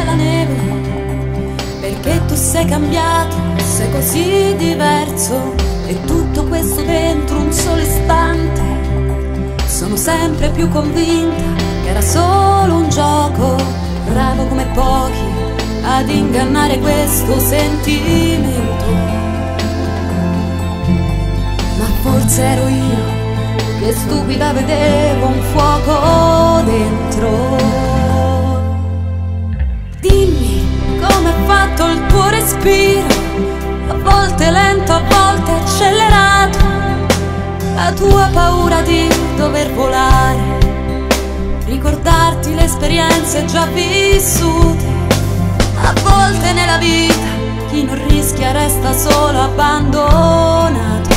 c'è la neve, perché tu sei cambiato, sei così diverso e tutto questo dentro un solo istante. Sono sempre più convinta che era solo un gioco, bravo come pochi ad ingannare questo sentimento. Ma forse ero io che stupida vedevo un fuoco dentro. Dover volare, ricordarti le esperienze già vissute, a volte nella vita chi non rischia resta solo abbandonato.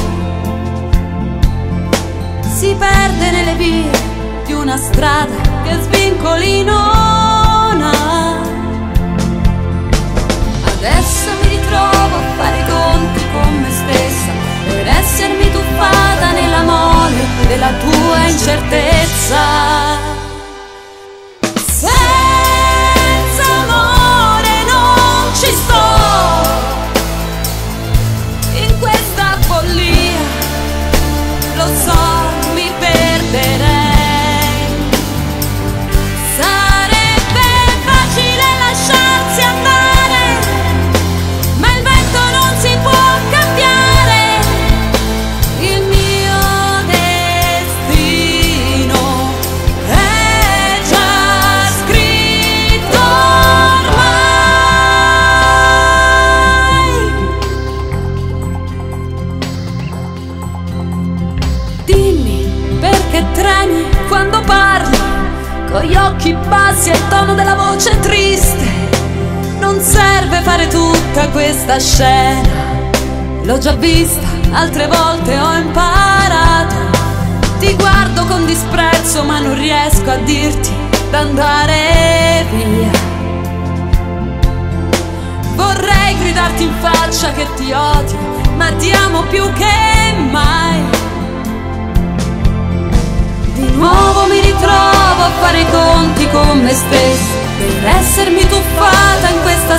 Si perde nelle vie di una strada che svincoli incertezza. Che tremi quando parli, con gli occhi bassi e il tono della voce triste. Non serve fare tutta questa scena, l'ho già vista, altre volte ho imparato. Ti guardo con disprezzo ma non riesco a dirti d'andare via. Vorrei gridarti in faccia che ti odio, ma ti amo più che mai. Me stessa Per essermi tuffata in questa